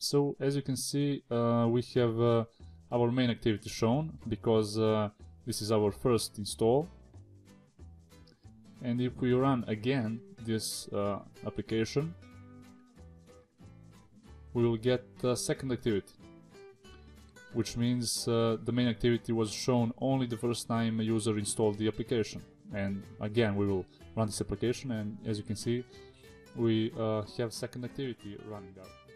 so as you can see uh, we have uh, our main activity shown because uh, this is our first install and if we run again this application we will get a second activity which means uh, the main activity was shown only the first time a user installed the application and again we will run this application and as you can see we uh, have second activity running out.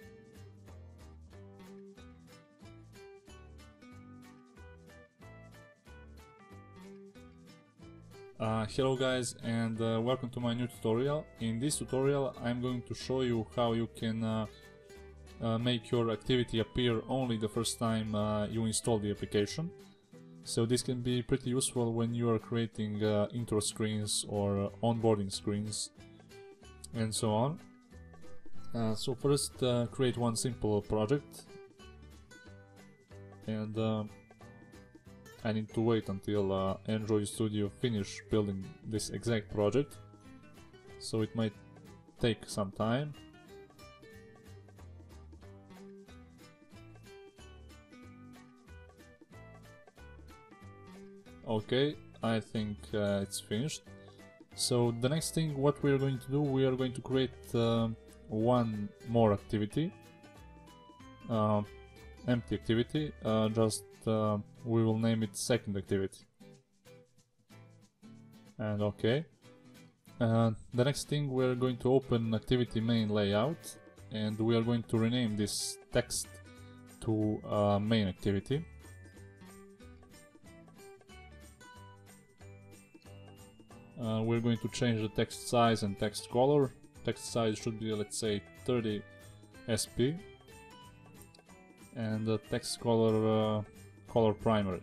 Uh, hello guys and uh, welcome to my new tutorial. In this tutorial I'm going to show you how you can uh, uh make your activity appear only the first time uh, you install the application. So this can be pretty useful when you are creating uh, intro screens or onboarding screens and so on. so first create one simple project and I need to wait until uh, Android Studio finish building this exact project. So it might take some time. Okay I think uh, it's finished. So the next thing what we are going to do we are going to create uh, one more activity. Uh, empty activity uh, just uh, we will name it second activity. And okay. Uh, the next thing we're going to open activity main layout and we are going to rename this text to uh, main activity. Uh, we're going to change the text size and text color. Text size should be let's say 30 SP and the text color uh, color primary.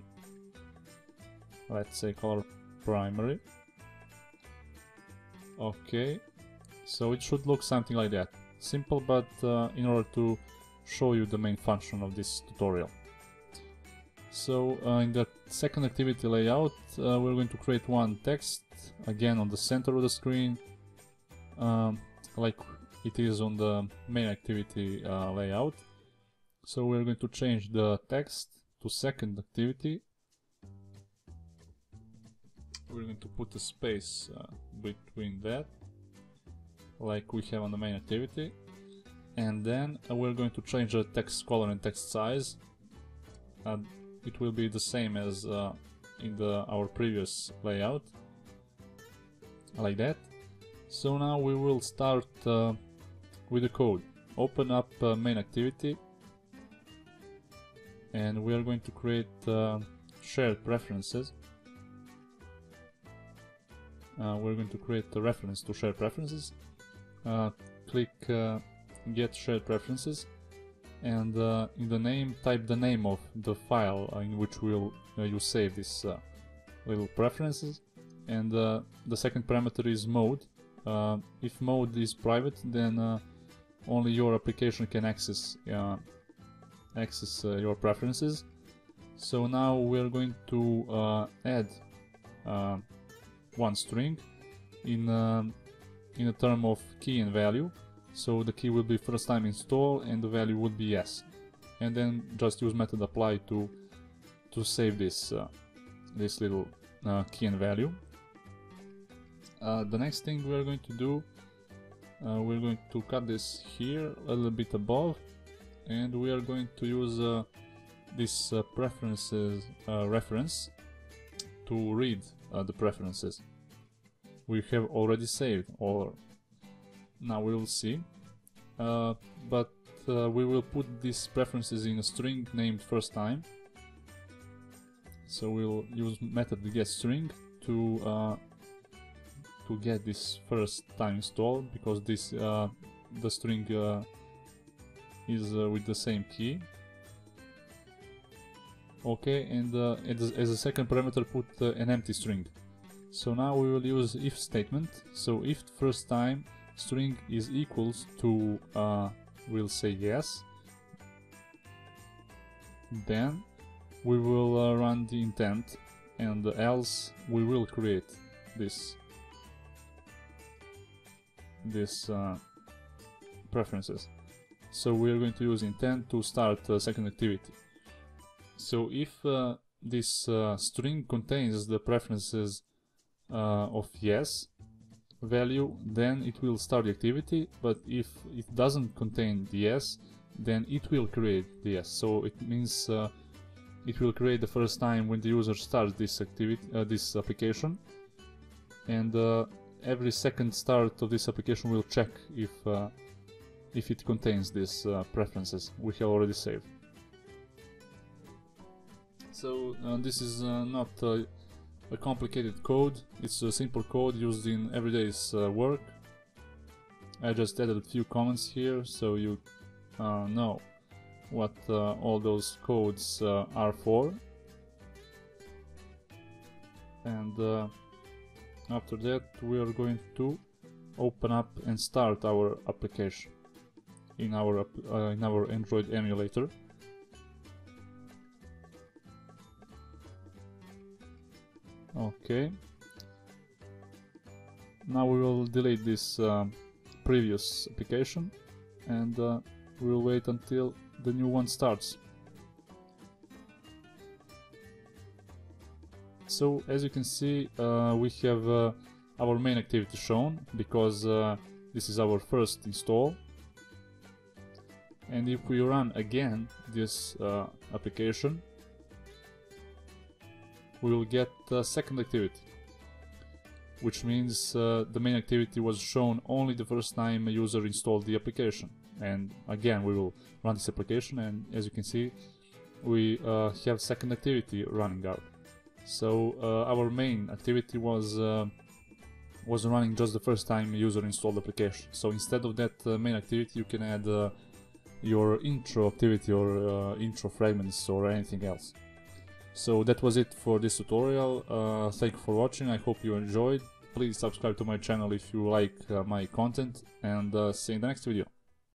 Let's say color primary. Okay, so it should look something like that. Simple, but uh, in order to show you the main function of this tutorial. So uh, in the second activity layout, uh, we're going to create one text, again on the center of the screen, um, like it is on the main activity uh, layout. So we're going to change the text to second activity. We're going to put a space uh, between that like we have on the main activity. And then uh, we're going to change the text color and text size. And it will be the same as uh, in the our previous layout. Like that. So now we will start uh, with the code. Open up uh, main activity and we are going to create uh, shared preferences. Uh, we're going to create a reference to shared preferences. Uh, click uh, get shared preferences and uh, in the name type the name of the file in which will you save this little preferences. And the second parameter is mode. If mode is private then only your application can access access uh, your preferences. So now we're going to uh, add uh, one string in in a term of key and value. So the key will be first time install and the value would be yes. And then just use method apply to to save this uh, this little uh, key and value. Uh, the next thing we're going to do, we're going to cut this here a little bit above and we are going to use uh, this uh, preferences uh, reference to read uh, the preferences. We have already saved or now we will see. Uh, but uh, we will put these preferences in a string named first time. So we'll use method get string to to get this first time installed because this the string is uh, with the same key. Okay, and uh, as, as a second parameter put uh, an empty string. So now we will use if statement. So if first time string is equals to, we'll say yes. Then we will uh, run the intent and else we will create this this uh, preferences. So we are going to use intent to start a second activity. So if uh, this uh, string contains the preferences uh, of yes value, then it will start the activity, but if it doesn't contain the yes, then it will create the yes. So it means uh, it will create the first time when the user starts this activity, uh, this application, and uh, every second start of this application will check if uh, if it contains these uh, preferences we have already saved. So uh, this is uh, not a complicated code, it's a simple code used in everyday's work. I just added a few comments here so you know what uh, all those codes uh, are for and uh, after that we are going to open up and start our application in our uh, in our Android emulator. Okay. Now we will delete this uh, previous application and uh, we will wait until the new one starts. So as you can see uh, we have uh, our main activity shown because uh, this is our first install and if we run again this uh, application we will get the second activity which means uh, the main activity was shown only the first time a user installed the application. And again we will run this application and as you can see we uh, have second activity running out. So uh, our main activity was uh, was running just the first time a user installed the application. So instead of that uh, main activity you can add uh, your intro activity or uh, intro fragments or anything else. So that was it for this tutorial. Uh, thank you for watching. I hope you enjoyed. Please subscribe to my channel if you like uh, my content and uh, see you in the next video